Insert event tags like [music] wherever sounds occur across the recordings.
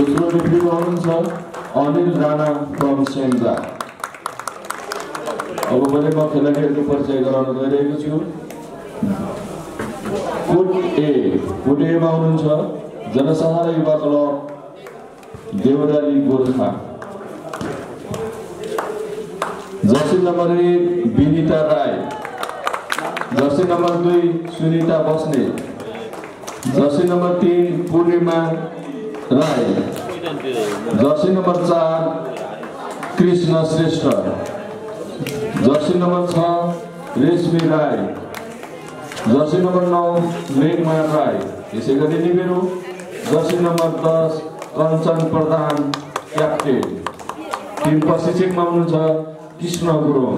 दोस्रो रेफ्रीमा हुनुहुन्छ अनिल राणा फ्रम सेन्जा अब भने म खेलाडीहरूको परिचय गराउन गइरहेको छु कोट ए कोट एमा हुनुहुन्छ Jansahara Yuva club Deurali Gorkha jersey number एक विनिता राई जर्सी नम्बर दुई सुनिता बस्ने जर्सी नम्बर तिन पूर्णिमा राई जर्सी नम्बर चार कृष्ण श्रेष्ठ जर्सी नम्बर छ रेशमी राई जर्सी नम्बर नौ मेघमाया राई यसै गरी निबेरो जर्सी नम्बर दस कञ्चन प्रधान क्याप्टेन टिम प्रशिक्षकमा हुनुहुन्छ Krishna Gurung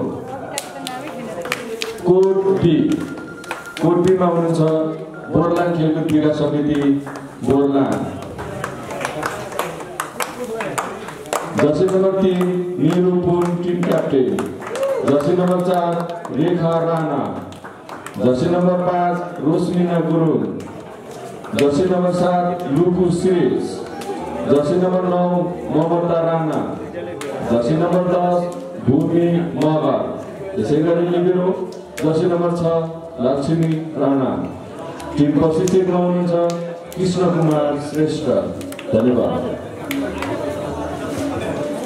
coach B coach बीमा हुनुहुन्छ बोर्लाङ खेलकुद विकास समिति बोर्लाङ जर्सी नम्बर तिन Niru Pun team captain jersey number चार रेखा राणा। जर्सी नम्बर पाँच रोशमिना गुरुङ जर्सी नम्बर सात लुकु सिरिज जर्सी नम्बर नौ ममता राणा। जर्सी नम्बर दस भूमि मगर यसै गरी लिबेरो जर्सी नम्बर छ लक्ष्मी राणा। टिम प्रशिक्षकमा हुनुहुन्छ कृष्ण कुमार श्रेष्ठ। धन्यवाद।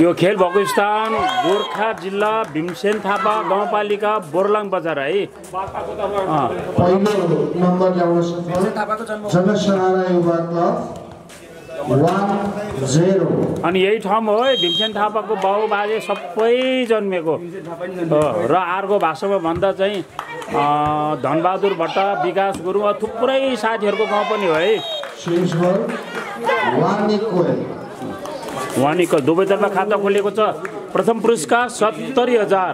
यो खेल भएको स्थान गोर्खा जिल्ला भीमसेन थापा गाउँपालिका बोर्लाङ बजार है। अनि यही ठाउँ हो है भीमसेन थापाको बाउ बाजे सबै जन्मेको। र अर्को भाषामा भन्दा चाहिँ धनबहादुर भट्ट विकास गुरुङ थुप्रै साथीहरूको गाउँ पनि हो है। वानीको दुवैतर्फ खाता खोलिएको छ। प्रथम पुरस्कार सत्तरी हजार।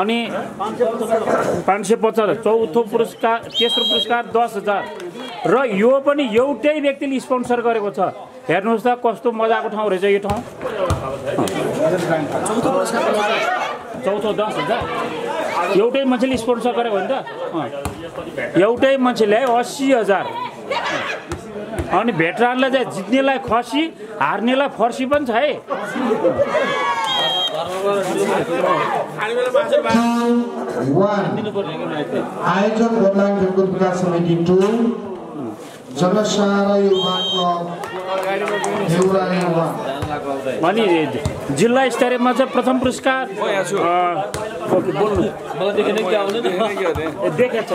अनि पाँच सय पचास चौथो पुरस्कार तेस्रो पुरस्कार दस हजार। र यो पनि एउटै व्यक्तिले स्पोन्सर गरेको छ। हेर्नुहोस् त कस्तो मजाको ठाउँ रहेछ यो ठाउँ। चौथो दस हजार। एउटै मान्छेले स्पोन्सर गरेको हो नि त। एउटै मान्छेले अस्सी हजार। अनि भेटरानलाई चाहिँ जित्नेलाई खसी हार्नेलाई फर्सी पनि छ है। वान आयोजक बोर्लाङ खेलकुद विकास समिति टू जनसहारा युवा क्लब अनि जिल्ला स्तरीयमा चाहिँ प्रथम पुरस्कार अँ, बोल्नु। ए, देखेछ।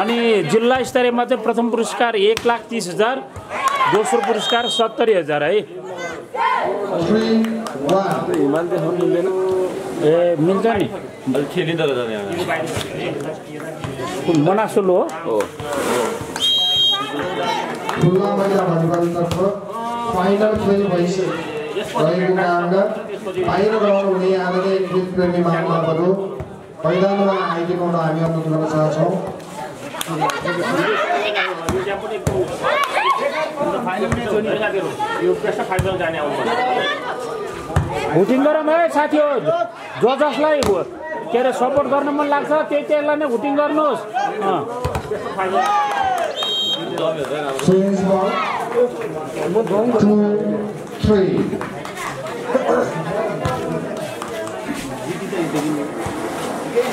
अनि जिल्ला स्तरीयमा चाहिँ प्रथम पुरस्कार एक लाख तिस हजार दोस्रो पुरस्कार सत्तरी हजार है। ए मिल्छ नि। मनासुलो हो। फाइनल खेल भइसकेको कारणले बाहिर ग्राउन्ड हुने आदरणीय प्रेमी महानुभावहरू मैदानमा आइदिनु हामी अनुरोध गर्न चाहन्छौँ हुटिङ गरौँ है साथी हो जो जसलाई के अरे सपोर्ट गर्न मन लाग्छ त्यही त्यहीलाई नै हुटिङ गर्नुहोस्. Two, three.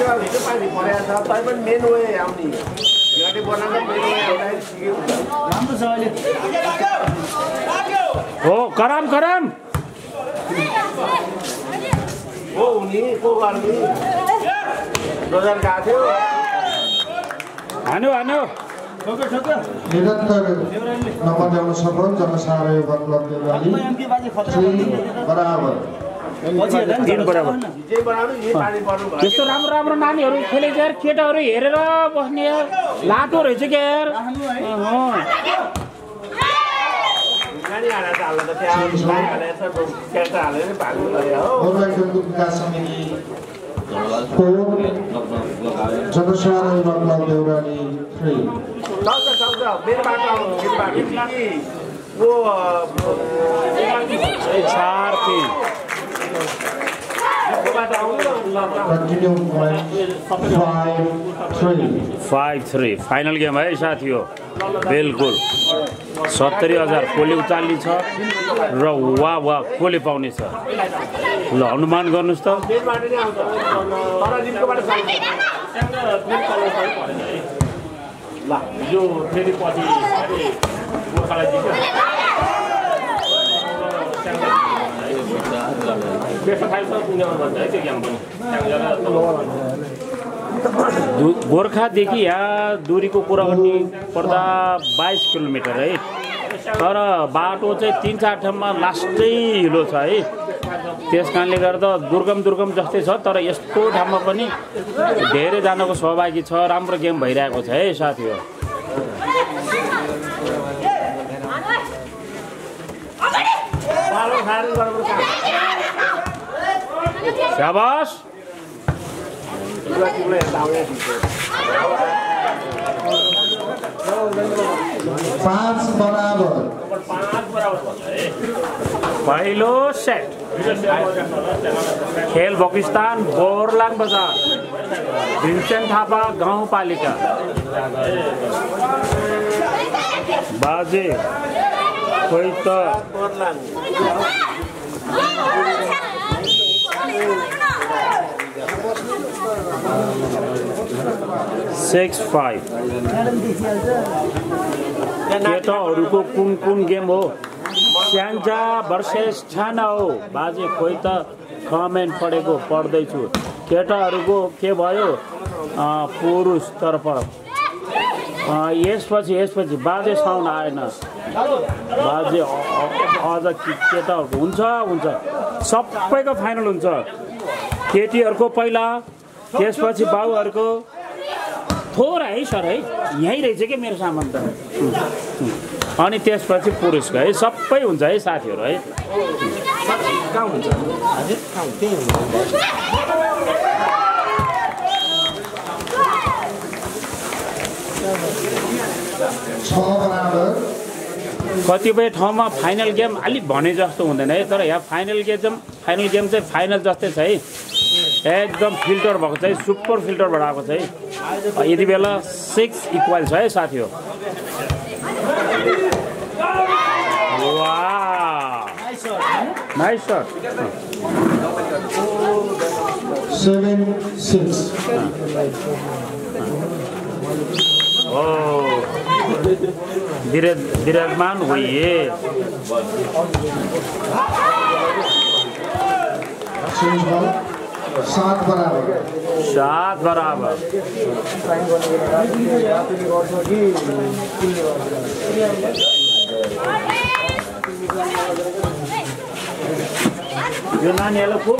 पानी परेको छ तै पनि मेन वे आउने गाडी बनाएको मेन वे आउँदाखेरि ठिकै हुन्छ राम्रो छ अहिले हो कराम कराम। को हुने को गर्ने रोजन गएको थियो? हान्यो हान्यो। निरन्तर नम्बर ल्याउन सफल बराबर। तिन बराबर जे बनाउनु यही पानी पर्नु भयो त्यस्तो राम्रो राम्रो नानीहरू खेलेको यार केटाहरू हेरेर बस्ने यार लाटो रहेछ क्या यार जनसाधारण five three five three final game है साथी हो बिल्कुल। सत्तरी हजार कसले उचाल्ने छ र वा वा कसले पाउने छ। ल अनुमान गर्नुहोस् त मेरो बाटो नै आउँछ तर दिनको बाटो ल यो फेरि पछि गोर्खालाई जित्यो दु- गोर्खादेखि यहाँ दुरीको कुरा गर्नु पर्दा बाइस किलोमिटर है। तर बाटो चाहिँ तिन चार ठाउँमा लास्टै हिलो छ है। त्यस कारणले गर्दा दुर्गम दुर्गम जस्तै छ तर यस्तो ठाउँमा पनि धेरैजनाको सहभागी छ राम्रो गेम भइरहेको छ है साथीहरू। खाएर गर्नु काम स्याबास टुक्रा टुक्रा हेर्दा आउने पाँच बराबर पहिलो सेट खेल पाकिस्तान बोरलाङ बजार भिन्सेन्ट थापा गाउँपालिका बाजे खोइ त सिक्स केटाहरूको कुन कुन गेम हो? स्याङ्जा भर्सेस छाना हो। बाजे खोइ त कमेन्ट पढेको पढ्दैछु। केटाहरूको के भयो? पुरुषतर्फ यसपछि यसपछि बाजे साउन्ड आएन। बाजे अझ के- केटाहरूको हुन्छ हुन्छ। सबैको फाइनल हुन्छ। केटीहरूको पहिला त्यसपछि बाउहरूको। थोर है सर है। यहीँ रहेछ क्या मेरो सामान त। अनि त्यसपछि पुरुषको है। सबै हुन्छ है साथीहरू है। कहाँ हुन्छ हजुर कहाँ हुन्छ त्यही हुन्छ छ बराबर कतिपय ठाउँमा फाइनल गेम अलिक भने जस्तो हुँदैन है तर यहाँ फाइनल गेम चाहिँ फाइनल गेम चाहिँ फाइनल जस्तै छ है। एकदम फिल्टर भएको छ है सुपर फिल्टरबाट आएको छ है। यति बेला सिक्स इक्वल छ है साथी हो नाइस सर सेभेन सिक्स विराजमान बल सात बराबर सात बराबर यो नानीहरूलाई खुब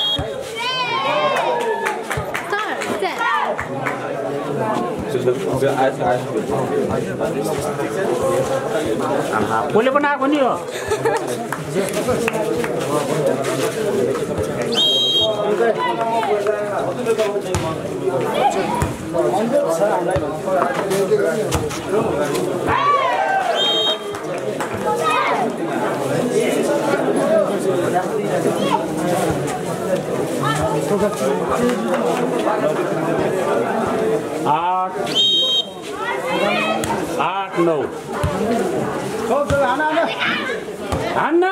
कसले पनि आएको नि हो। आठ आठ नौ हान्न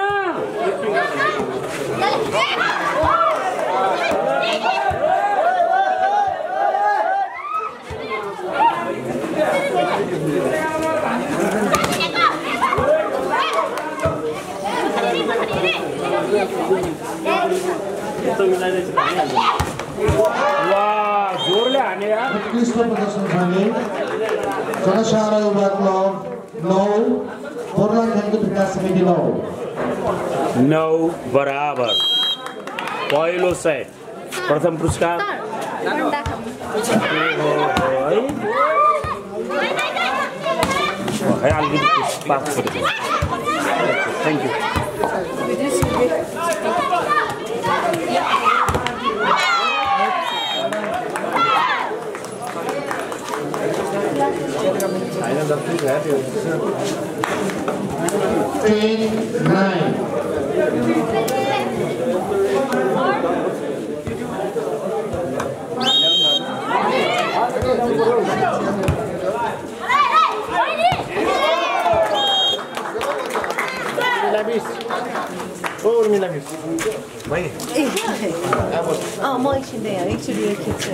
वा जोरले हाने यार। उत्कृष्ट प्रदर्शन गर्ने जनसारा युवा क्लब नौ। पूर्ण खेलकुद विकास समिति नौ। नौ बराबर। पहिलो सेट प्रथम पुरस्कार। है है अलिकति पास गरेको थ्याङ्क यू टेन नाइन अँ म एकछिन त्यहाँ एकचोटि यो खिच्छु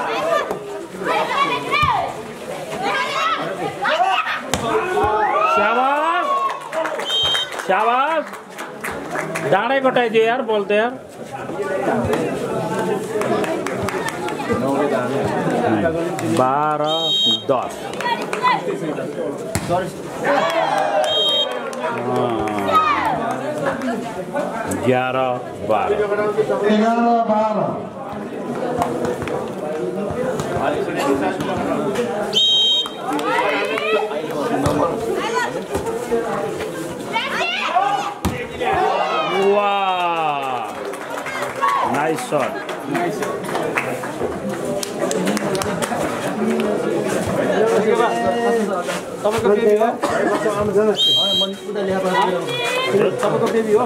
डाँडै कटाइदियो यार बोल त यार। बाह्र दस। एघार बाह्र एघार बाह्र तपाईँको के तपाईँको केवी हो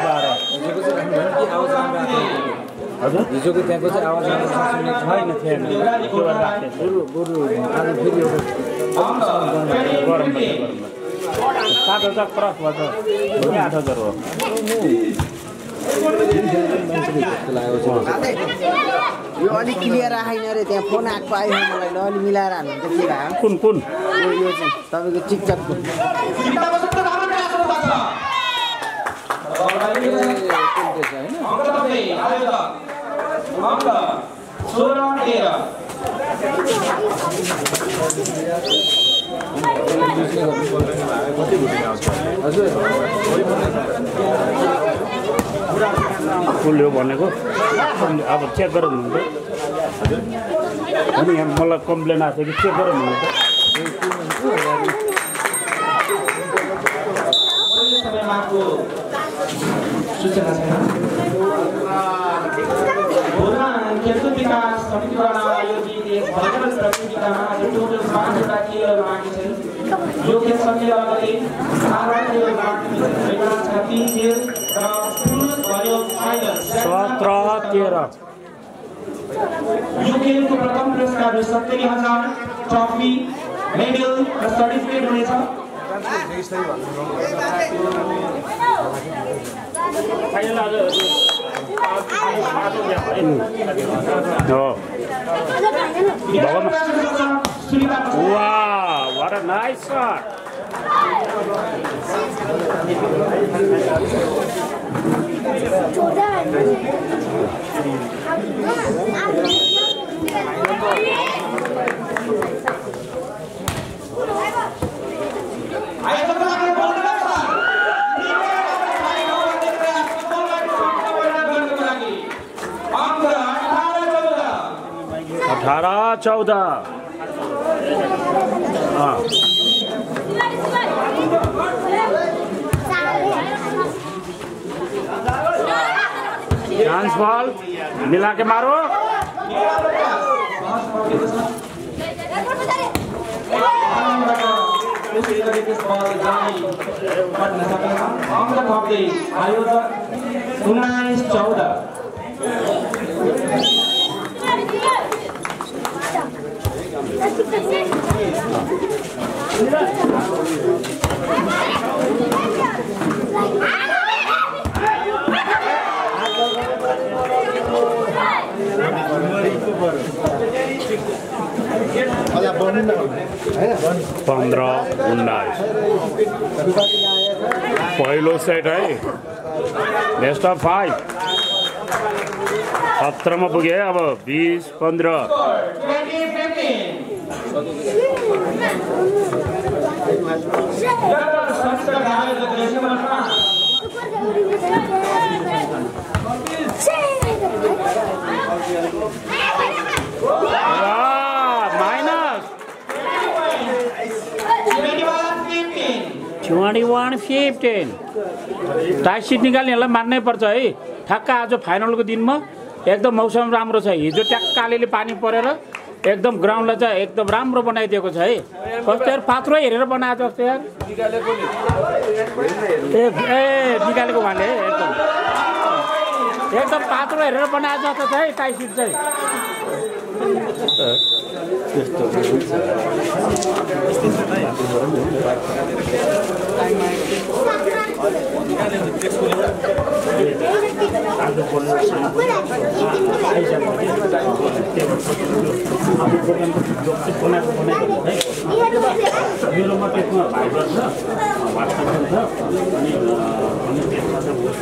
छु? बरु बरु आज फेरि एउटा गरम बन्द, गरम बन्द। सात हजार क्रस भएछ नि आठ हजार हो यो अलिक क्लियर आएन रे त्यहाँ फोन आएको आयो मलाई ल अलिक मिलाएर हाल्नु त के भयो कुन कुन यो यो चाहिँ तपाईँको चिकचकको कुन हो भनेको अब चेक गरेर हुनुहुन्छ अनि यहाँ मलाई कम्प्लेन आएको छ कि चेक गरेर हुनुहुन्छ सूचना खेलकुद विकास आयोजित यो खेलको प्रथम पुरस्कार रु सत्तरी हजार ट्रफी मेडल र सर्टिफिकेट हुनेछ Oh. Wow, what a nice shot. Jordan. अठार चौध अठार चौध डांस बॉल मिला के मारो। त्यसरी गरी त्यस बल जाने बट्न सकेन अङ्क थप्दै आयोजक उन्नाइस चौध पन्ध्र उन्नाइस। पहिलो सेट है। बेस्ट अफ फाइभ सत्रमा पुगे अब। बिस पन्ध्र। Twenty one fifteen tight set निकाल्नेहरूलाई मान्नै पर्छ है। ठ्याक्क आज फाइनलको दिनमा एकदम मौसम राम्रो छ। हिजो ट्याक्क अलिअलि पानी परेर एकदम ग्राउन्डलाई चाहिँ एकदम राम्रो बनाइदिएको छ है। कस्तो यार पात्रो हेरेर बनाएको जस्तो यार ए ए निकालेको उहाँले एकदम। एकदम पात्रो हेरेर बनाएको जस्तो छ है टाइट सिट चाहिँ। मेरोमा त्यसमा भाइबर छ वाट्सएप छ अनि त्यसमा चाहिँ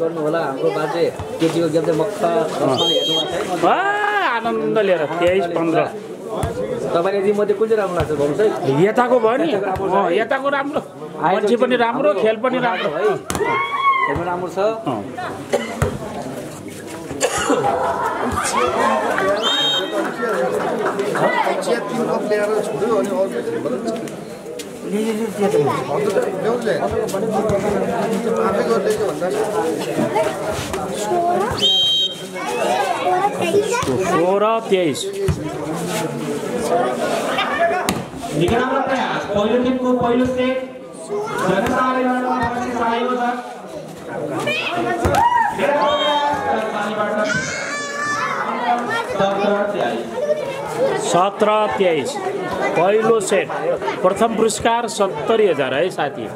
गर्नु होला हाम्रो बाजे केजीको गेम चाहिँ आनन्द लिएर तेइस पन्ध्र। तपाईँले कुन चाहिँ राम्रो लाग्छ भन्नुहोस् है। यताको भयो नि। अँ, यताको राम्रो। मान्छे पनि राम्रो खेल पनि राम्रो है। हेर्नु राम्रो छ। अँ। चिया तिन कप ल्याएर छोड्यो अनि अर्को ल्याउँदै आफै गर्दै भन्दा सोह्र तेइस पहिलो टिमको पहिलो सत्र तेइस पहिलो सेट। प्रथम पुरस्कार सत्तरी हजार है साथी?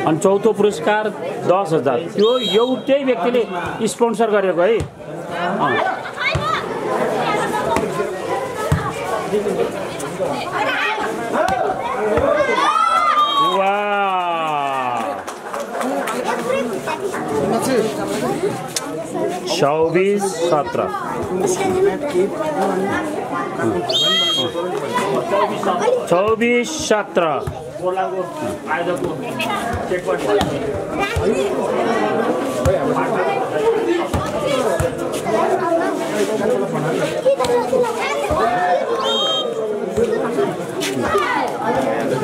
अनि चौथो पुरस्कार दस हजार। त्यो एउटै व्यक्तिले स्पोन्सर गरेको है? चौबिस सत्र। चौबिस सत्र।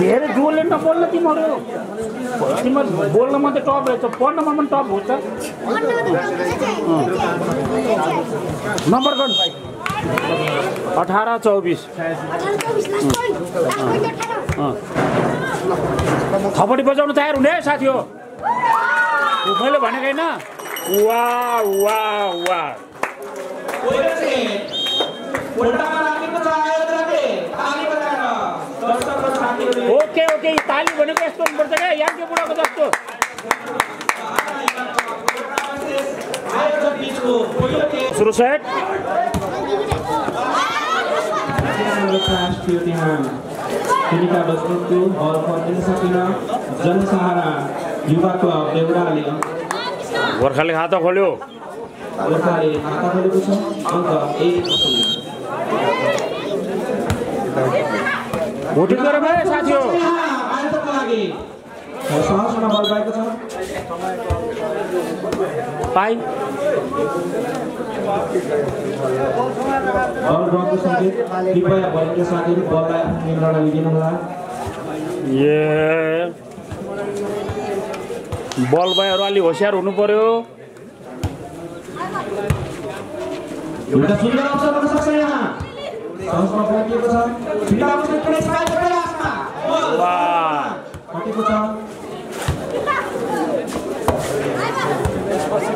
धेरै जोडले नबोल्न तिमीहरू। तिमीहरू बोल्न मात्रै टप रहेछ पढ्नमा पनि टप हुन्छ। नम्बर गण अठार चौबिस। थपडी बजाउनु तयार हुने है साथी हो मैले भनेको होइन। वा वा वा ओके ओके ताली भनेको यस्तो हुनुपर्छ क्या? याङ्के बुढाको जस्तो? सुरु सेट क्रास थियो त्यहाँ सुनिता बस्नेतको बल फर्किन सकेन जनसहारा युवा क्लब देउराले गोर्खाले खाता खोल्यो गोर्खाले खाता खोलेको छ अङ्क एक भोटिङ गरेर भयो साथी छ पाइ कृपया भएका साथीहरू बललाई आफ्नो नियन्त्रणमा लिदिनुहोला ए बल भाइहरू अलि होसियार हुनु पर्यो एउटा सुन्दर अवसर हुन सक्छ यहाँ सहसमा पहुँचिएको छ फिल्डमा बस्ने कुनै सहायता प्रयासमा बल वाह हटेको छ बल निकै बाहिरिएको छ खाता खोल्दै आयोजक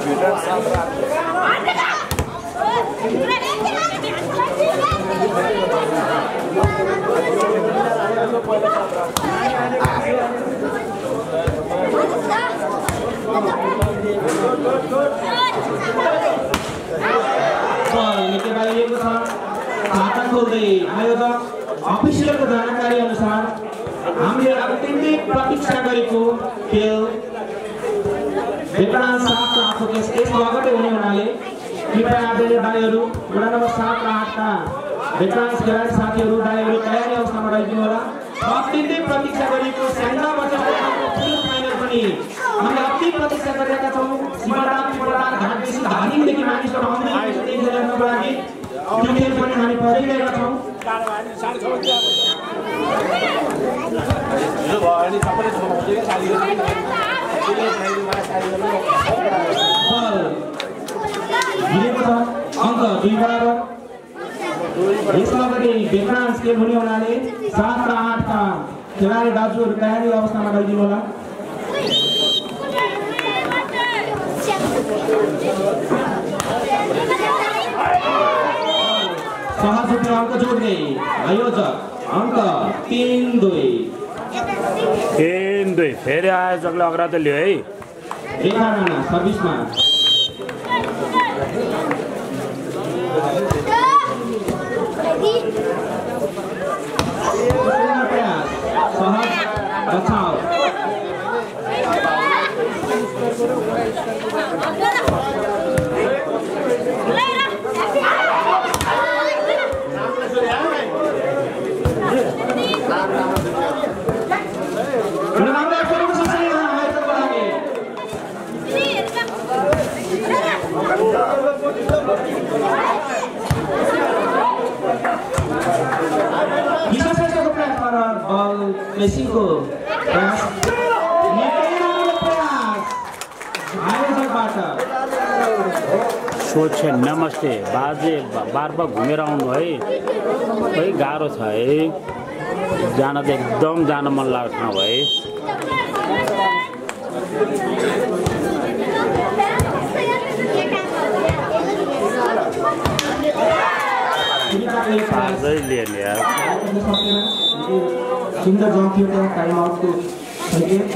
अफिसियलको जानकारी अनुसार हामीले अत्यन्तै प्रतीक्षा गरेको खेल वेतन सात र केस अगाडि हुने हुनाले कृपया आदरणीय दाईहरू वडा नम्बर सात र आठका वेतन खेलाडी साथीहरू दाईहरू तयारी अवस्थामा रहिदिनु होला अत्यन्तै प्रतीक्षा गरेको स्यान्डा बचाएको फुल फाइनल पनि हामीले प्रतीक्षा खेल पनि हामी अङ्क दुई बराबर यसमा बेफ्रान्स खेल हुने हुनाले सात र आठका खेलाडी दाजुहरू तयारी अवस्थामा रहिदिनु होला। सहज अङ्क जोड्ने आयोजक अङ्क तिन दुई तिन दुई फेरि आयोजकले अग्राध लियो है राणा सर्भिसमा पूर्ण प्रयास सहज बचाव राम्रो खेलेको छ सही यहाँ आयोजकको लागि विशेष गरेको प्रयास गरेर बल प्लेसिङको प्रयास नमस्ते बाजे बार बार घुमेर आउनु है। खै गाह्रो छ है। जान त एकदम जान मन लाग्ने ठाउँ है। प्रयास त्यहाँ टाइम आउटको सङ्केत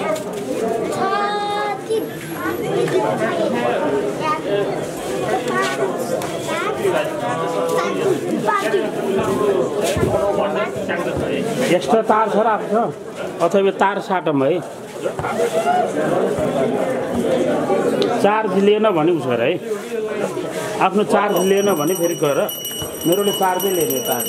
एक्स्ट्रा तार छ र आफ्नो। अथवा तार साटम है। चार्ज लिएन भने उसो है। आफ्नो चार्ज लिएन भने फेरि गएर मेरोले चार्जै लिएको चार्ज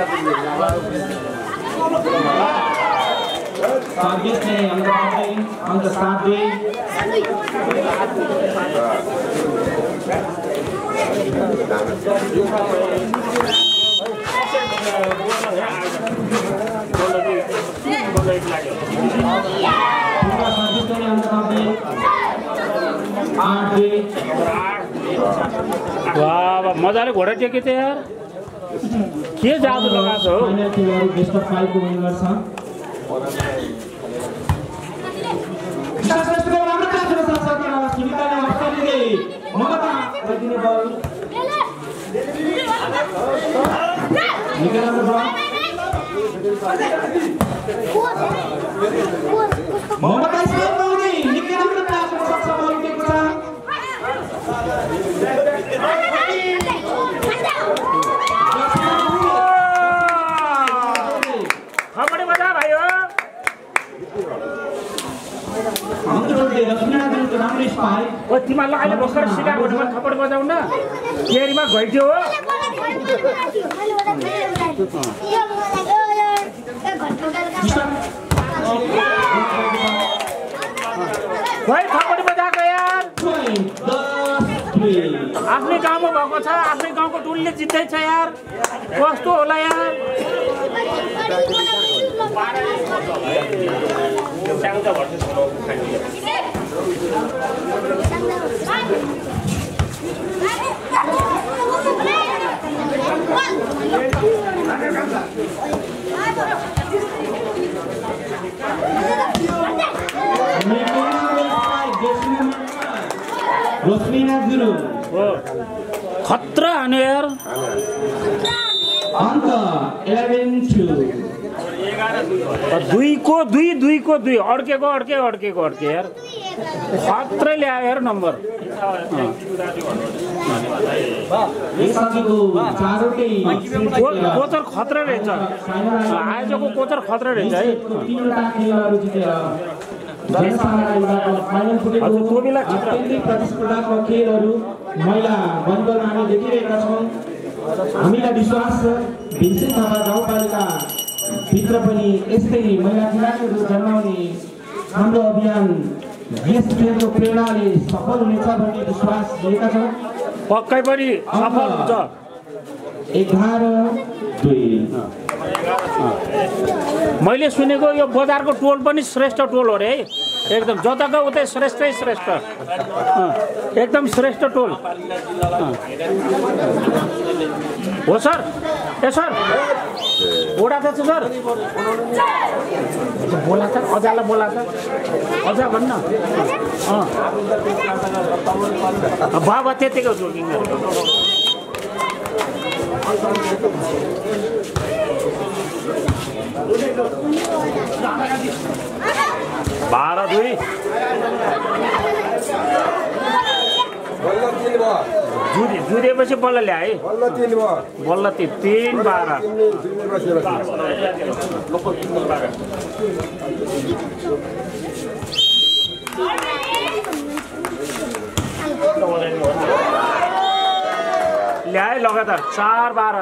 सकेन अन्ततः आयोजक सिक्स टू सर्भिसले अङ्क पाउँदै अङ्क सात दुई दुईवटा सर्भिसले अङ्क पाउँदै आठ दुई वाह वाह मजाले घोडा टेके थियो यार। के जादु लगाएको छ हौ फाइनल टिमहरू बेस्ट अफ फाइभको विनर छ विशाल श्रेष्ठको राम्रो क्याच हुन सक्छ त्यहाँ सुनिताले अवसर दिँदै ममता गरिदिने बल निकै राम्रो बल ममता स्कोर पाउने निकै राम्रो क्याच हुन सक्छ बल उठेको छ खपडी बजा भाइ हो अन्तरोले लक्ष्मीनारायणको राम्रो स्पाइक ओ तिमीहरूलाई अहिले भर्खर सिकाएको भने मैले थप्पड बजाउन केरीमा घैट्यो हो भाइ थप्पडी बजाएको यार आफ्नै गाउँमा भएको छ आफ्नै गाउँको टुलले जित्दैछ यार कस्तो होला यार रोस्मिना गुरु हो खतरा हान्यो यार अङ्क इलेभेन टू दुईको दुई दुईको दुई। अड्केको अड्के अड्केको अड्के यार। खत्रै ल्यायो यार नम्बर। कोचर खतरा रहेछ। आयोजकको कोचर खतरा रहेछ है। तिनवटा खेलहरू प्रतिस्पर्धात्मक महिला भलिबलमा हामी देखिरहेका छौँ। हामीलाई विश्वास छ। थापा गाउँपालिका भित्र पनि यस्तै महिला खेलाडीहरू जन्माउने हाम्रो अभियान यस खेलको प्रेरणाले सफल हुनेछ भन्ने विश्वास लिएका छौँ पक्कै पनि सफल हुन्छ एघार दुई। मैले सुनेको यो बजारको टोल पनि श्रेष्ठ टोल हो अरे है। एकदम जताको उतै श्रेष्ठै श्रेष्ठ। एकदम श्रेष्ठ टोल। हो सर। ए सर। ओडा त सर। बोला त अजालाई बोला त। अजा भन्न बाबा त्यतिको जोगिङ बाह्र दुई। जुधे जुधेपछि बल्ल ल्याए। बल्ल ती तिन बाह्र। ल्याए लगातार चार बाह्र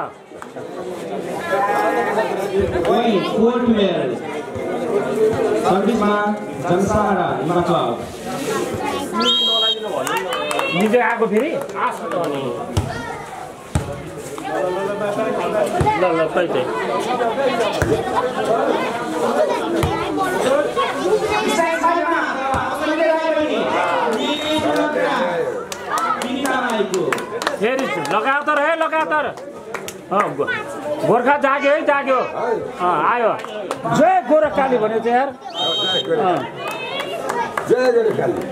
निजै आएको फेरि ल ल खै चाहिँ फेरि लगातार है लगातार। गोर्खा जाग्यो है जाग्यो। आयो। जय गोरखकाली भने चाहिँ यार।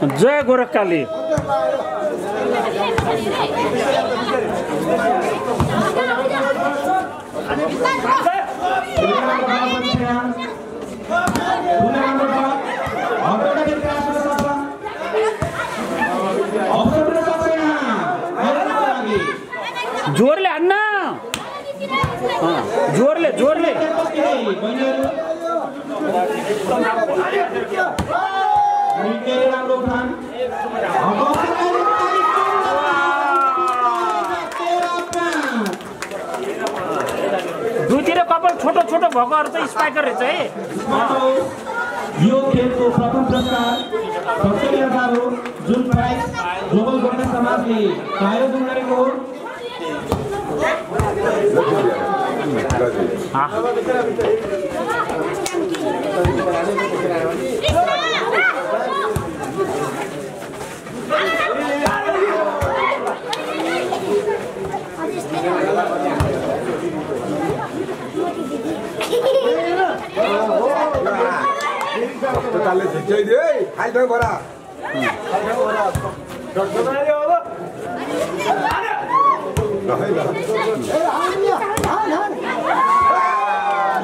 अँ, जय गोरखकाली। जोरले हान्न जोरले जोरले। दुईतिर कपाल छोटो छोटो भएकोहरू चाहिँ स्पाइकर रहेछ है। यो खेलको प्रथम पुरस्कार जुन प्राइज ग्लोबल गोर्खा समाजले आयोजन गरेको हो। बरा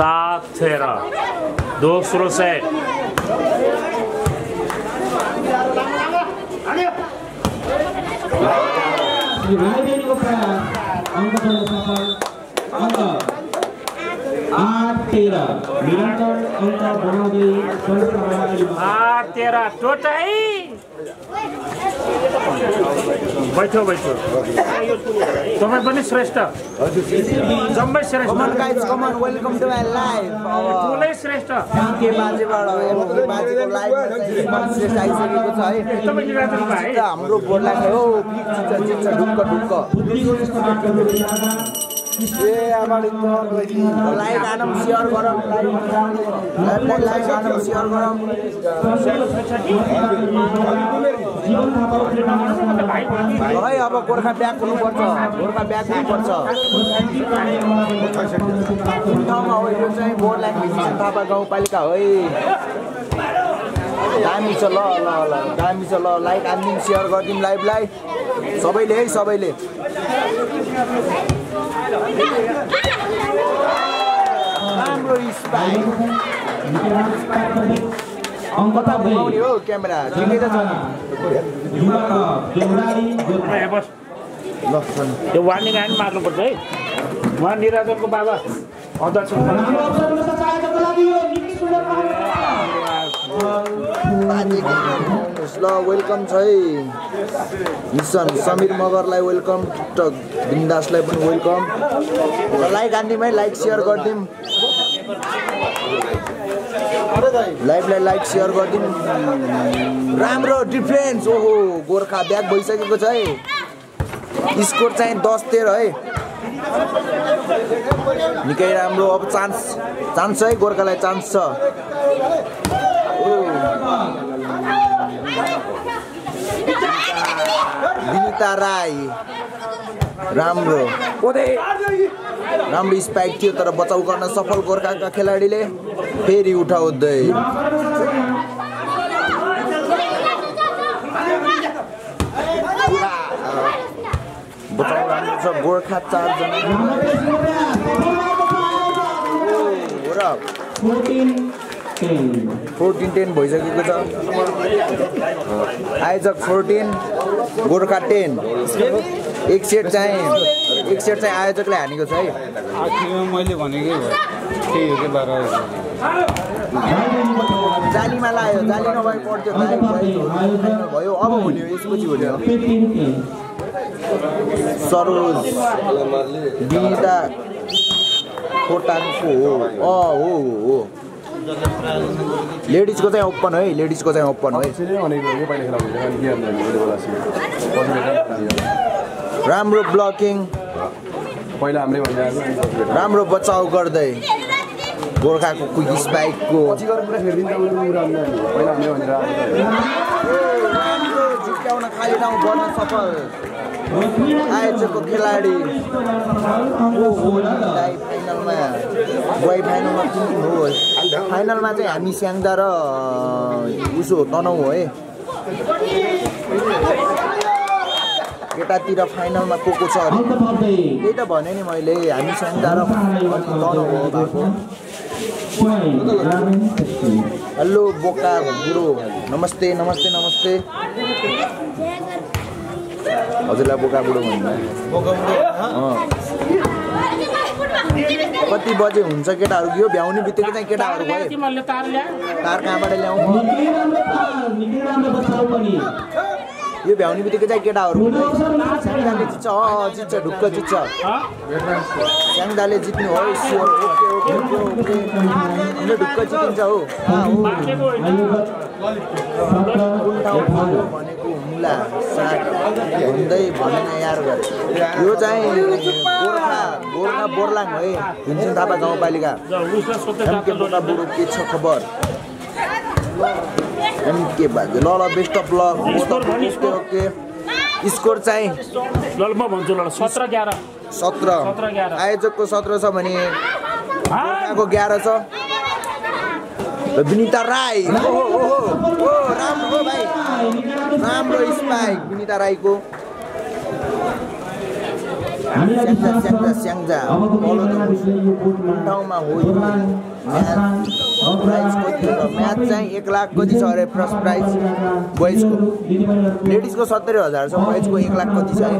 सात तेह्र दोस्रो सेट श्री रायदेवीको प्रयास अङ्क गर्न सफल अङ्क आठ तेह्र निरन्तर बैठो बैठो तपाईँ पनि श्रेष्ठ जम्मै श्रेष्ठ ठुलै श्रेष्ठ हाम्रो बोर्डलाई हो चिन्छ ढुक्क ढुक्क लाइक आनम सेयर गरौँ लाइक लाइक आनम सेयर गरौँ है अब गोर्खा ब्याक हुनुपर्छ। गोर्खा ब्याक हुनुपर्छ। ठाउँमा हो यो चाहिँ बोर्डलाई थापा गाउँपालिका है। दामी छ ल ल ल दामी छ ल लाइक हानिदिउँ सेयर गरिदिउँ लाइभलाई। सबैले है सबैले। राम्रो स्पाइक कता घुमाउने हो क्यामेरा ठिकै त छ त्यो वार्निङ मार्नुपर्छ है उहाँ निराजनको बाबा अध्यक्ष ल वेलकम छ है मिसन समीर मगरलाई वेलकम टिकटक बिन्दासलाई पनि वेलकम लाइक हानिदिउँ है लाइक सेयर गरिदिउँ लाइभलाई लाइक सेयर गरिदिउँ। राम्रो डिफेन्स ओहो गोर्खा ब्याक भइसकेको छ है। स्कोर चाहिँ दस तेह्र है। निकै राम्रो अब चान्स चान्स छ है गोर्खालाई चान्स छ। विनिता राई। राम्रो। राम्रो स्पाइक थियो तर बचाउ गर्न सफल गोर्खाका खेलाडीले फेरि उठाउँदै बचाउ राम्रो छ गोर्खा चारजना। फोर्टिन टेन भइसकेको छ। आयोजक फोर्टिन गोर्खा टेन। एक सेट चाहिँ एक सेट चाहिँ आयोजकले हानेको छ है। मैले भनेकै हो त्यही हो कि बाह्र जालीमा लायो जाली नभए पर्थ्यो लाइभ भयो, अब हुने हो यसपछि हुने हो। सरोज हो। अँ हो हो हो। लेडिजको चाहिँ ओपन है लेडिजको चाहिँ ओपन है। राम्रो ब्लकिङ पहिला भन्दा राम्रो बचाउ गर्दै। गोर्खाको भनेर राम्रो जित्याउन खाली ठाउँ गर्न सफल। आयोजकको खेलाडी। फाइनलमा बोय फाइनलमा कुन कुन हो? फाइनलमा चाहिँ हामी स्याङ्दा र उसो तनौ हो है केटातिर फाइनलमा को को छ अरे। त्यही त भने नि मैले हामी स्याङ्दा र हेलो बोका गुरु। नमस्ते नमस्ते नमस्ते। हजुरलाई बोका बुढो भन्नु कति बजे हुन्छ केटाहरू? यो भ्याउने बित्तिकै चाहिँ केटाहरू भयो। तार ल्या तार कहाँबाट ल्याउनु यो भ्याउने बित्तिकै चाहिँ केटाहरू स्याङ्दाले जित्छ अँ जित्छ ढुक्क जित्छ। स्याङ्दाले जित्नु हो ढुक्क जितिन्छ हो। कुन ठाउँ भनेको मुला साग भन्दै भनेन यार गरे। यो चाहिँ गोर्खा गोर्खा बोर्लाङ है भीमसेन थापा गाउँपालिका। बुढो के छ खबर? एमके बाजे ल ल best of luck okay score चाहिँ? ल ल, म भन्छु ल ल, सत्र एघार सत्र। आयोजकको सत्र छ भने गोर्खाको एघार छ। र विनिता राई। ओहो ओहो ओ राम्रो हो भाइ। राम्रो स्पाइक विनिता राईको। स्याङ्जा स्याङ्जा स्याङ्जा। ठाउँमा हो प्राइज कति छ म्याच चाहिँ एक लाख कति छ अरे? फर्स्ट प्राइज बोइजको लेडिजको सत्तरी हजार छ बोइजको एक लाख कति छ है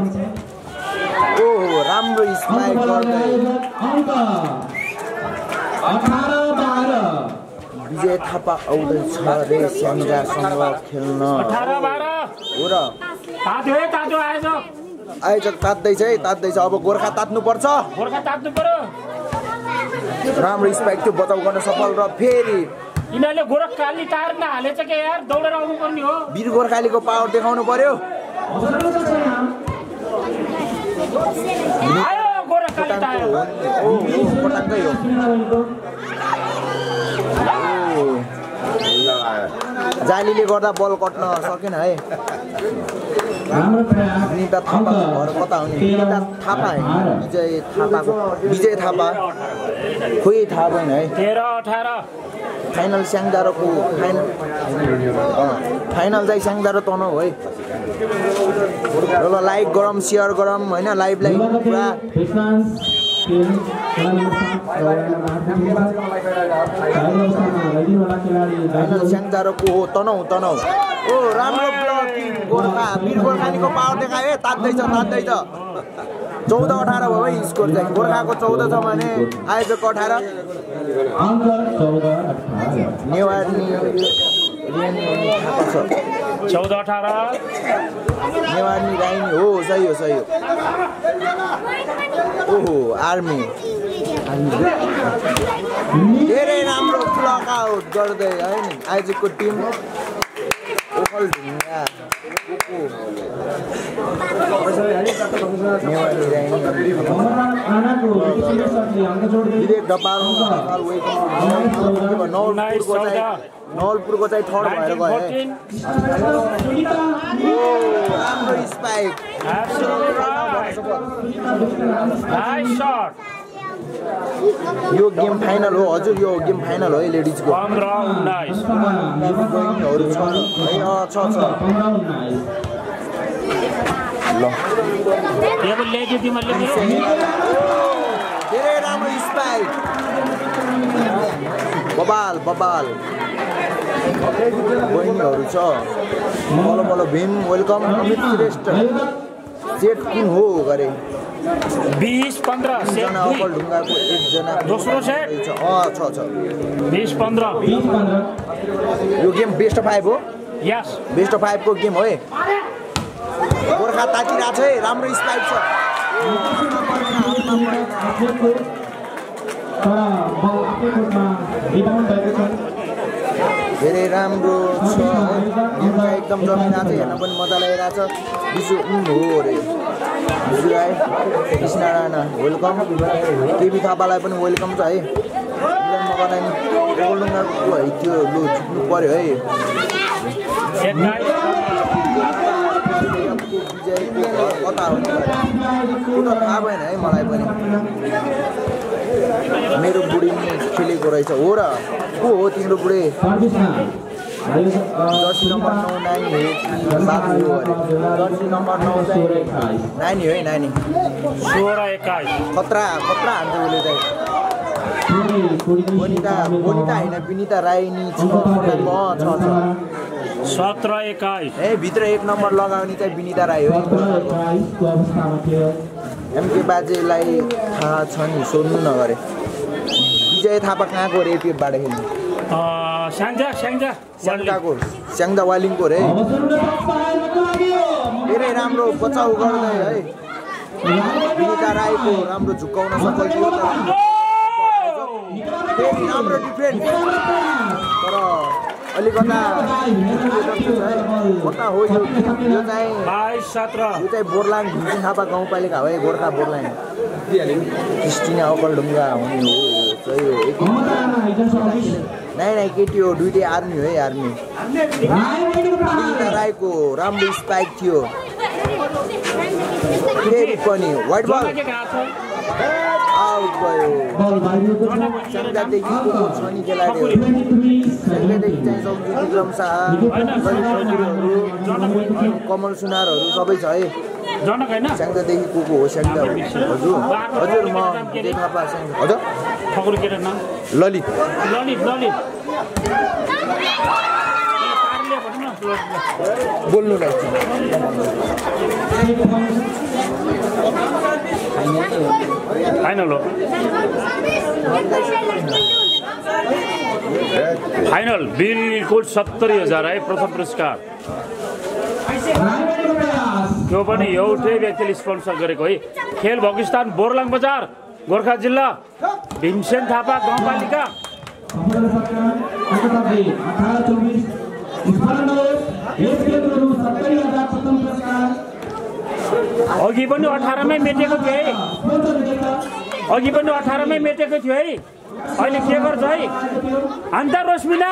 ओहो राम्रो स्पाइक गर्दै। विजय थापा आउँदैछ रे स्याङ्जासँग खेल्न। हो र। है आएछ। आयोजक तात्दैछ है तात्दैछ। अब गोर्खा तात्नुपर्छ। गोर्खा तात्नु पर्यो राम्रो स्पाइक त्यो बचाउ गर्न सफल र फेरि यिनीहरूले गोरखकाली तार नहालेछ के यार? दौडेर आउनु पर्ने हो। वीर गोर्खालीको पावर देखाउनु पर्यो। पटाक्कै हो। जालीले गर्दा बल कट्न सकेन है। निता थापाको घर कता हो नि निता थापा है। विजय थापाको। विजय थापा। खोइ थाहा भएन है। तेह्र अठार। फाइनल स्याङदारोको फाइनल फाइनल चाहिँ स्याङदारो तनौ है ल ल लाइक गरौँ सेयर गरौँ होइन? लाइभलाई पुरा फाइनल स्याङदारोको हो तनौ तनौ ओ राम्रो गोर्खा वीर गोर्खालीको पावर देखायो है तात्दैछ तात्दैछ चौध अठार भयो है स्कोर चाहिँ गोर्खाको चौध छ भने आयोजकको अठार नेवारी चौध अठार। नेवारी राइनी हो सही हो सही हो। ओहो आर्मी। धेरै राम्रो ब्लक आउट गर्दै है नि आयोजकको टिम। ओखल ढुङ्गा नवलपुरको चाहिँ थर्ड भएर गयो यो गेम फाइनल हो। हजुर यो गेम फाइनल हो लेडिजको। बबाल बबाल। बहिनीहरू छ। बल बल भीम वेलकम अमित श्रेष्ठ। सेट कुन हो गरे बिस पन्ध्र सेट दोस्रो सेट? छ अँ छ छ बिस पन्ध्र यो गेम बेस्ट अफ फाइभ हो? यस बेस्ट अफ फाइभको गेम हो है गोर्खा तातिरहेको छ है राम्रो स्पाइक छ। तर बल आफ्नै कोर्टमा रिबाउन्ड भएको छ। धेरै राम्रो छ एकदम जमिरहेको छ हेर्न पनि मजा लागिरहेको छ विशु हो अरे विशु राई कृष्ण राणा वेलकम केबी थापालाई पनि वेलकम छ है। ओल्डुङ्गाको है त्यो लु झुक्नु पऱ्यो है विजयको घर कता हो त्यो? त थाहा भएन है मलाई पनि मेरो बुढी पनि खेलेको रहेछ। हो र? को हो तिम्रो बुढी? जर्सी नम्बर नौ नानी हो। कि बाबु हो अरे। जर्सी नम्बर नौ चाहिँ नानी हो है नानी। सोह्र एक्काइस। खतरा खतरा हान्छ उसले चाहिँ। वनिता वनिता होइन विनिता राई नि छ छ। सत्र एक्काइस ए भित्र एक नम्बर लगाउने चाहिँ विनिता राई हो। एमके बाजेलाई थाहा छ नि सोध्नु नगरे। विजय थापा कहाँको रे टिपबाट खेल्नु स्याङ्जा स्याङ्जा स्याङ्जाको स्याङ्जा वालिङको रे। धेरै राम्रो बचाउ गर्दै है। विनिता राईको राम्रो झुक्काउन सफल थियो तर फेरि राम्रो डिफेन्स। तर अलिकता कता हो यो यो चाहिँ बाइस सत्र। यो चाहिँ बोर्लाङ भिन्जी थापा गाउँपालिका हो है गोर्खा बोर्लाङ क्रिस्टिना ओकलढुङ्गा हुने हो सही हो। नाइ नाइ केटी हो दुइटै आर्मी हो है आर्मी। राईको राम्रो स्पाइक थियो। फेरि पनि वाइट बल आउट भयो। स्याङ्जादेखिको छ नि खेलाडीहरू। स्याङ्जादेखि चाहिँ विक्रम शाह कमल सुनारहरू सबै छ है स्याङ्जादेखि को को हो स्याङ्जा हो हजुर। हजुर म थापा स्याङ्जा हजुर। ललित। ललित ललित। पारले भनौँ न बोल्नुलाई फाइनल हो। फाइनल बिल्कुल सत्तरी हजार है प्रथम पुरस्कार। त्यो पनि एउटै व्यक्तिले स्पोन्सर गरेको है। खेल भकिस्तान बोरलाङ बजार गोर्खा जिल्ला। भीमसेन थापा गाउँपालिका। अघि पनि अठारमै मेटेको थियो है। अघि पनि अठारमै मेटेको थियो है। अहिले के गर्छ है? अन्त रोस्मिना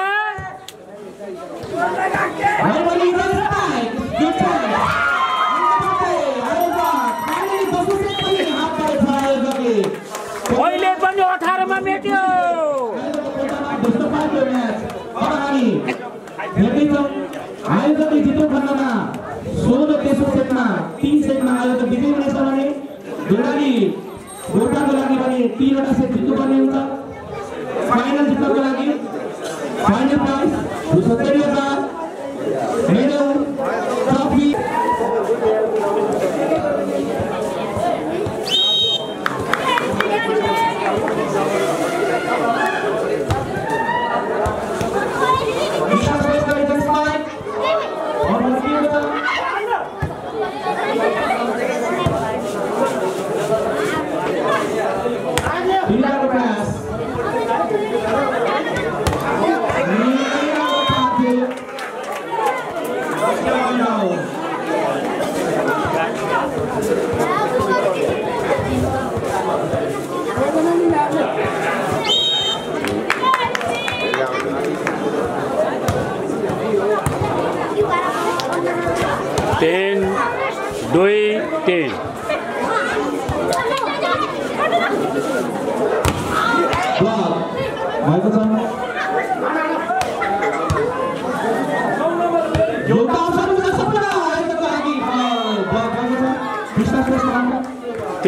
अहिले पनि अठारमा मेट्यो। सोह्र तेस्रो सेटमा तिन सेटमा दुर्गाली गोर्खाको लागि तिनवटा सेट जित्नुपर्ने हुन्छ। फाइनल फिगर लगाइए फाइनल प्राइस 75000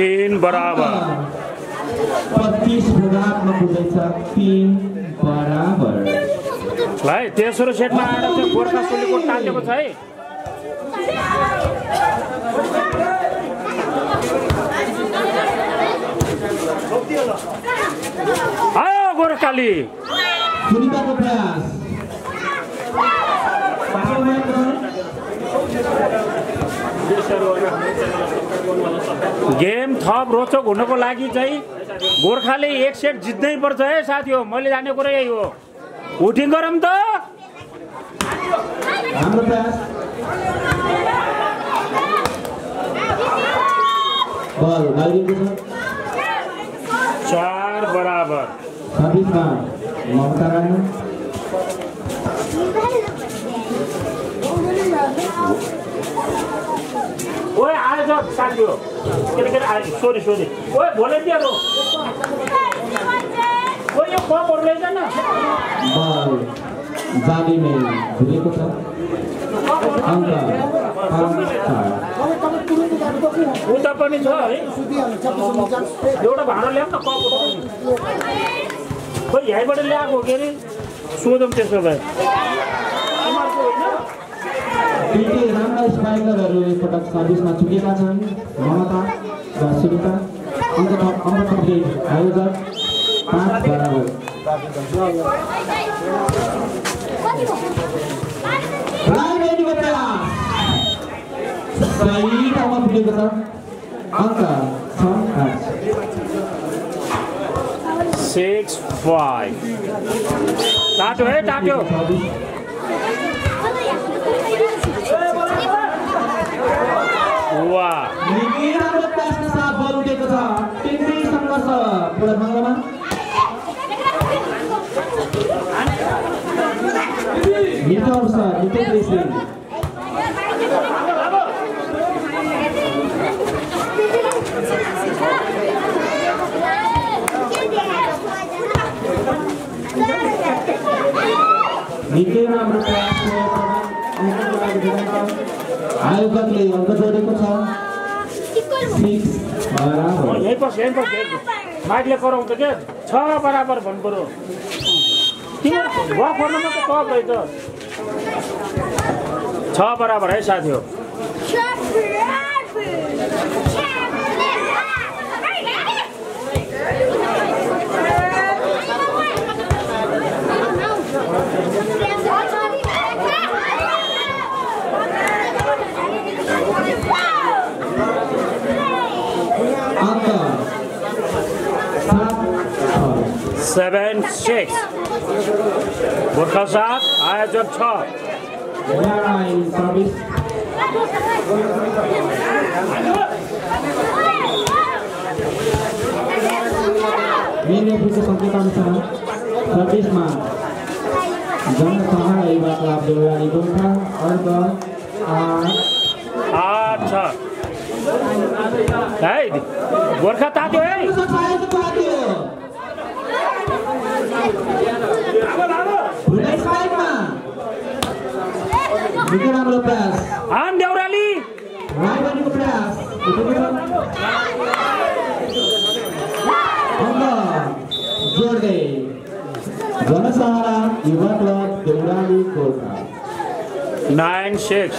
तिन बराबर। है तेस्रो सेटमा आएर चाहिँ गोर्खा सोलीको टालेको छ है। आयो गोर्खाली। गेम थप रोचक हुनको लागि चाहिँ गोर्खाले एक सेट जित्नै पर्छ है साथी हो मैले जाने कुरो यही हो। उठिङ गरौँ त। चार बराबर। आएछ साथी हो केटाकेटा आयो सोरी सोरी ओए भोलिन्टियर हो ओ यो कपहरू लैजान छ उता पनि छ है एउटा भाँडा ल्याउँ न कपहरू खोइ यहीँबाट ल्याएको के अरे सोधौँ त्यसो भए राम्रा स्ट्राइकरहरू एकपटक सर्भिसमा चुकेका छन्। ममता र सुनिता अङ्क आयोजक पाँच बराबर सही ठाउँमा पुगेको छ। अङ्क छ आठ सिक्स फाइभ टाट्यो है टाट्यो वा निकै राम्रो प्रयासका साथ बल उठेको छ तिनटै सङ्घर्ष पुरा भङ्गमा मिठो अवसर मिठो रेसिङ निकै राम्रो प्रयास अङ्कको लागि दिनुहुन्छ। आयोजकले अङ्क जोडेको छ। माइकले कराउँछ क्या छ बराबर भन्नु पऱ्यो तिम्रो मात्रै कप रहेछ। छ बराबर है साथी हो। छ सेभेन सिक्स गोर्खा सात आयोजक छ Yara in service. मेन रेफ्रीको सङ्केत अनुसार सर्भिसमा जनसभा युवा क्लब देउराली गोर्खा अर्क आठ आठ छ है गोर्खा तात्यो है भुटाइ साइडमा निकै राम्रो प्रयास आम देउराली रायबनीको प्रयास अङ्क जोड्दै Jansahara Yuva club Deurali Gorkha nine six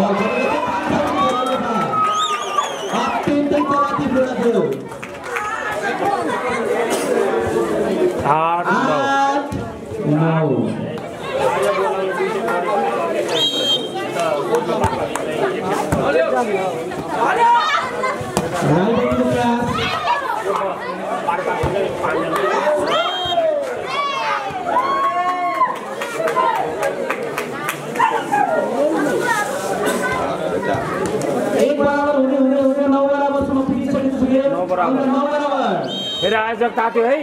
ठिकै छ अत्यन्तै चुनौतीपूर्ण थियो आठ नौ आठ नौ राजनीतिको प्रयास एक बराबर हुने हुने हुने नौ बराबरसम्म पुगिसकेको छ नौ बराबर। नौ बराबर फेरि आयोजक तात्यो है।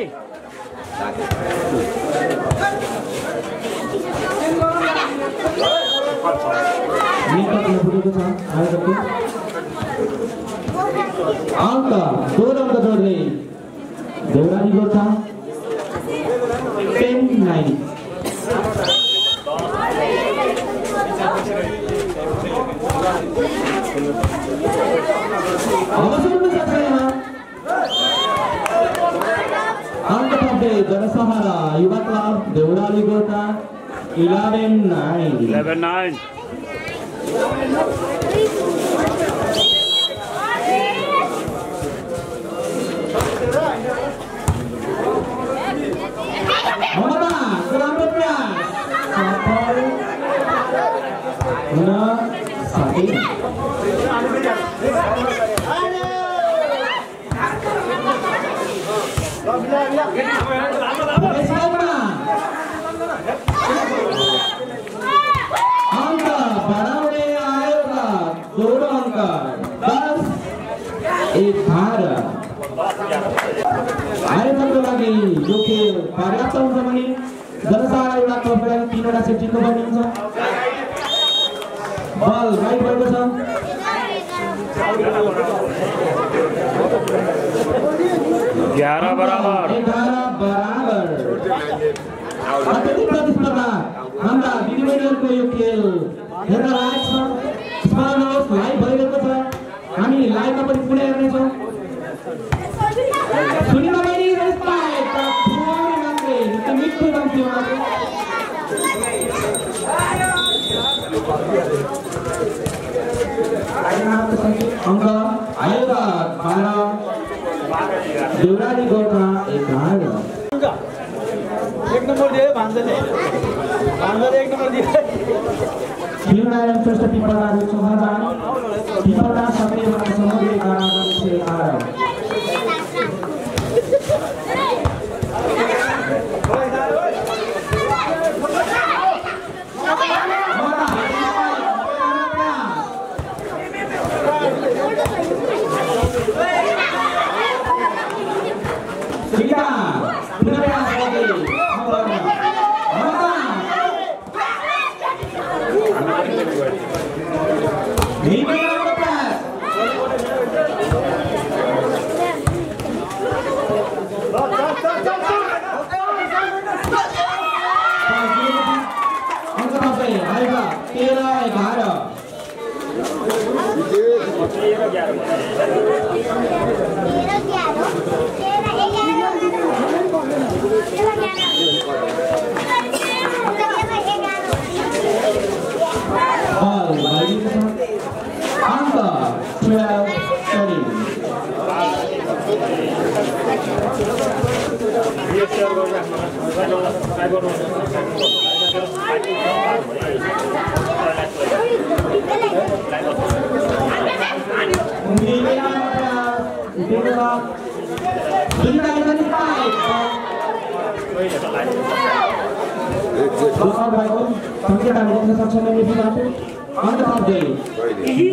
पुगेको छ आयोजकको अङ्क दोन अङ्क जोड्ने। देउराली गोर्खा टेन नाइन सहारा ಜನಸಹಾರ ಯುವ ಕ್ಲಾಬ್ ದೇವಡಾಲಿ ಗೋಟ ಇಲೆವೆನ್ ನೈನ್ ಇಲೆವೆನ್ ನೈನ್ दस पर्याप्त हुन्छ भने जनसारा एउटा तिनवटा सेट जित्नुपर्ने बल राइट भएको छ एघार बराबर। बराबर। प्रतिस्पर्धा। दिदीबहिनीहरूको यो खेल हेर्न छ। लाइभ भइरहेको छ। हामी लाइभमा पनि पुनः हेर्नेछौँ सुनिमा बहिनी रेस्पाइट थोरै मात्रै एकदम मिठो कम्ती मात्रै अङ्क आयोगा बाह्र देउराली गोर्खा एघार एक नम्बर दियो भान्जाले भान्जाले एक नम्बर दियो भीमनारायण श्रेष्ठ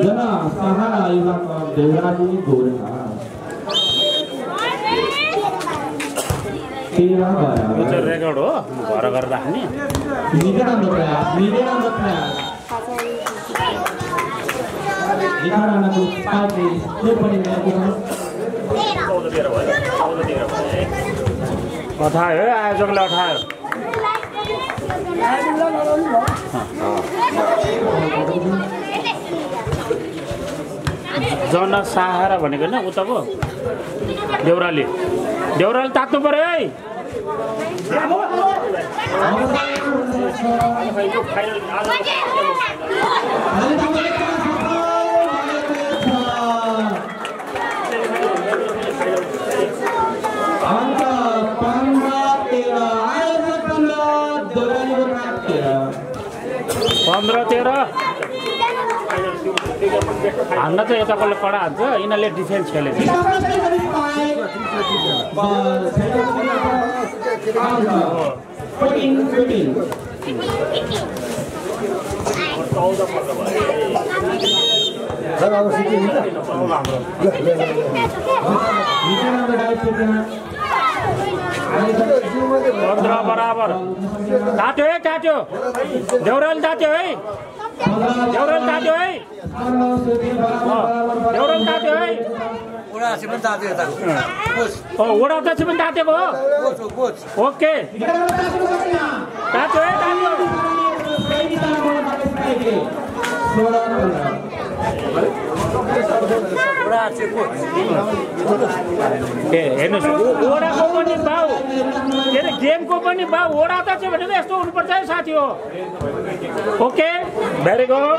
जन सहारा युवा देउराली गोर्खा तेह्र त्यो रेकर्ड हो घर गरेर राख्ने अठायो है अठायो जनसहारा भनेको होइन उता पो देउराली देउराली तात्नु पऱ्यो है। पन्ध्र तेह्र। हान्न चाहिँ यता कसले कडा हान्छ यिनीहरूले डिफेन्स खेलेको पन्ध्र बराबर तात्यो है तात्यो देउराली तात्यो है देउराली तात्यो है देउराली तात्यो है वडा अध्यक्ष पनि तातेको हो ओके है ए हेर्नुहोस् ओडाको पनि भाउ के अरे गेमको पनि भाउ ओडा त चाहिँ भने त यस्तो हुनुपर्छ है साथी हो ओके भेरी गुड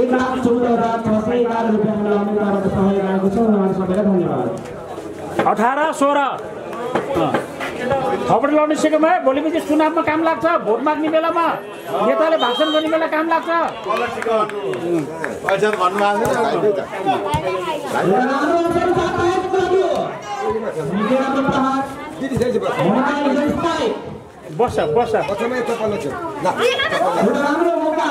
एक लाख चौध हजार छ सय एघार रुपियाँ हामीलाई अमेरिकाबाट सहयोग आएको छ उहाँहरू सबैलाई धन्यवाद अठार सोह्र। थपडी लगाउनु सिक्यौँ है भोलिपछि चुनावमा काम लाग्छ भोट माग्ने बेलामा। नेताले भाषण गर्ने बेला काम लाग्छ। बस बस एउटा राम्रो मौका।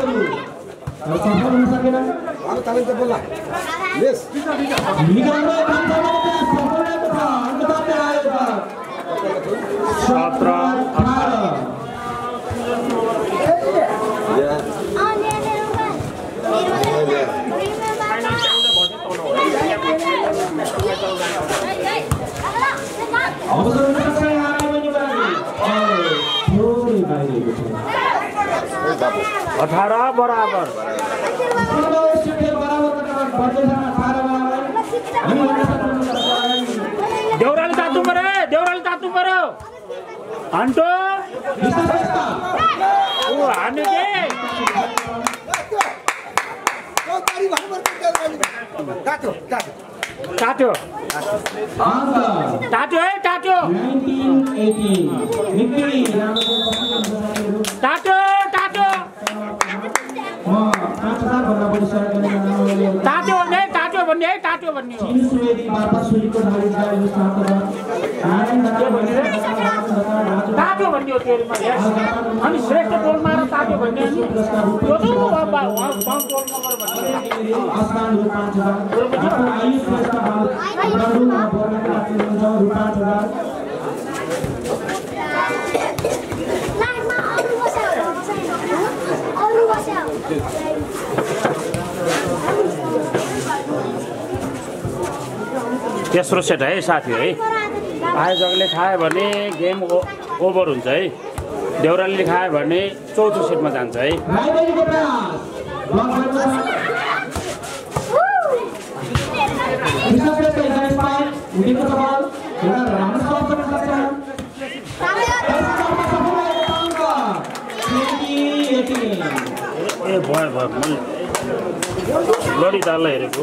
हाम्रो गर्ने साथीहरू तर सफल हुन सकेन निकै राम्रो काम गर्नु अठार बराबर। देउराले तात्नु पर्यो है देउराले तात्नु पर्यो हान्टो ऊ के टाट्यो टाट्यो है टाट्यो टाट्यो टाट्यो भन्ने है टाट्यो भन्ने है टाट्यो भन्ने हो भन्ने हो तेलमा अनि श्रेष्ठ टोलमा र टाट्यो भन्ने त्यो तेस्रो सेट है साथी है। आयोजकले खायो भने गेम ओभर हुन्छ है। देउरालीले खायो भने चौथो सेटमा जान्छ है। ए भयो भयो मैले लडी ताललाई हेरेको।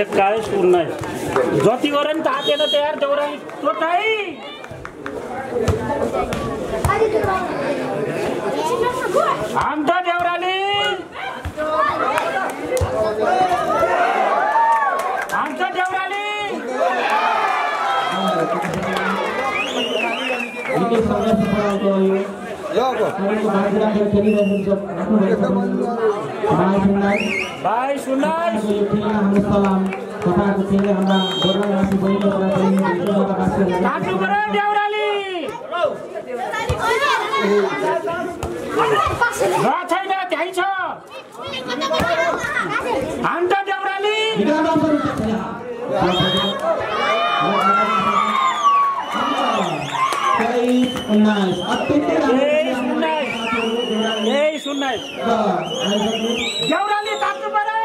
एक्काइस उन्नाइस। जति गरे पनि तातेन तयार देउरा टोटाइ हान्छ देउराली। हान्छ देउराली। हाम्रा गोर्खावासी र छैन त्यहीँ छ देउराली अत्यन्तै उन्नाइस। पर्यो।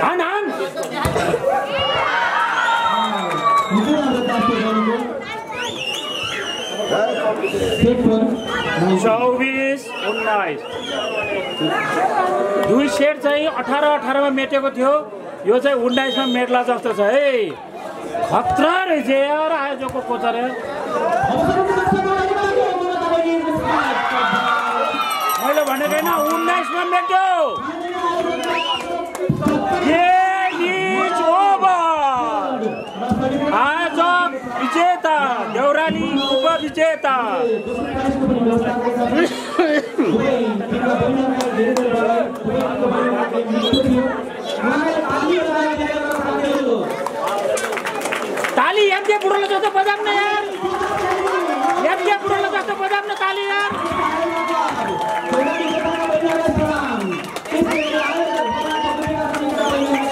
हान हान। चौबिस उन्नाइस। दुई सेट चाहिँ अठार अठारमा मेटेको थियो। यो चाहिँ उन्नाइसमा मेट्ला जस्तो छ। है खतरा रहेछ यार आयोजकको कोचर। मैले भनेको होइन उन्नाइसमा मेट्यो। विजेता [laughs] ताली एमजे बुढोले जस्तो बजाउन यार। एमजे बुढोले जस्तो बजाउन ताली यार।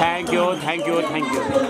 Thank you thank you thank you